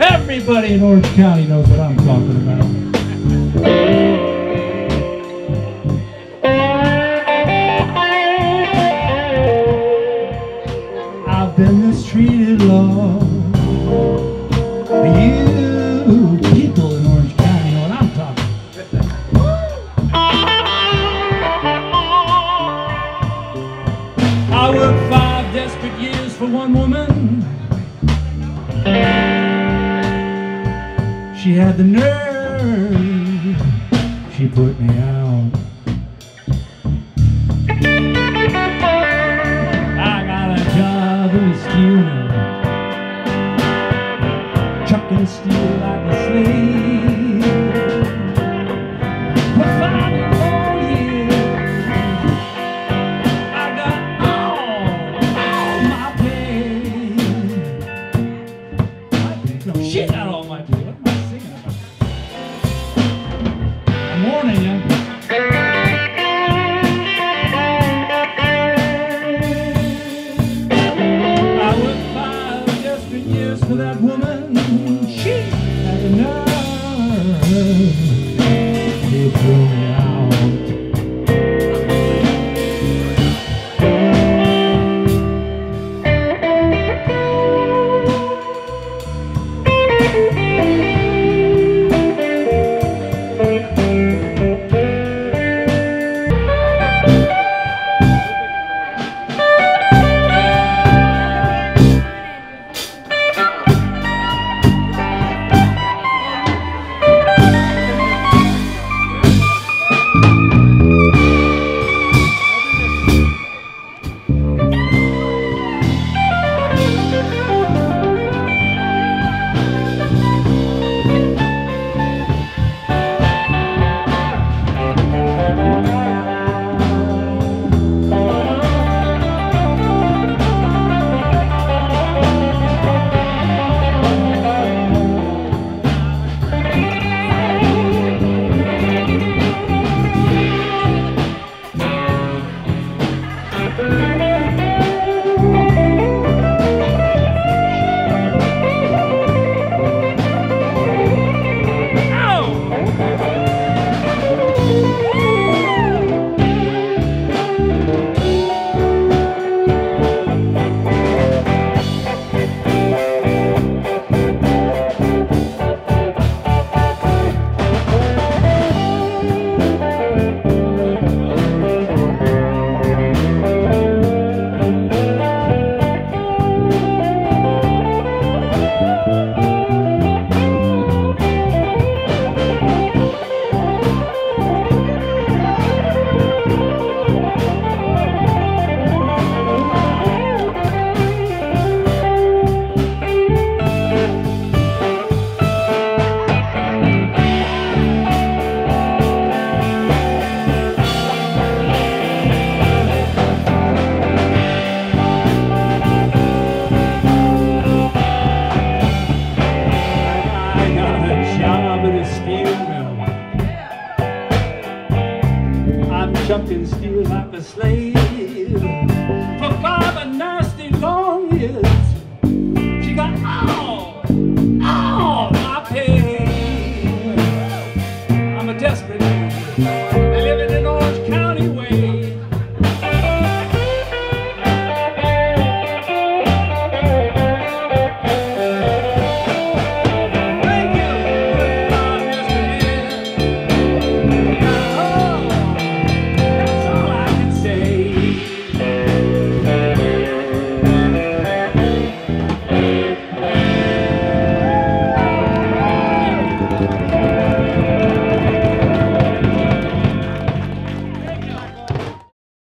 Everybody in Orange County knows what I'm talking about. I've been mistreated, Lord. You people in Orange County know what I'm talking I worked five desperate years for one woman. She had the nerve. She put me out. What am I singing about? I'm warning you. Five years for that woman. She had a I'm chucking steel like a slave. For five and nine.